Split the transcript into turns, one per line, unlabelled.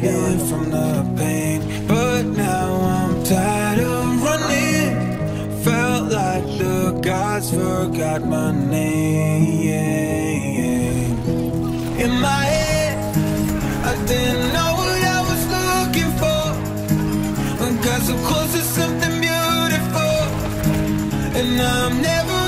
hiding from the pain, but now I'm tired of running. Felt like the gods forgot my name. In my head, I didn't know what I was looking for. I got so close to something beautiful, and I'm never.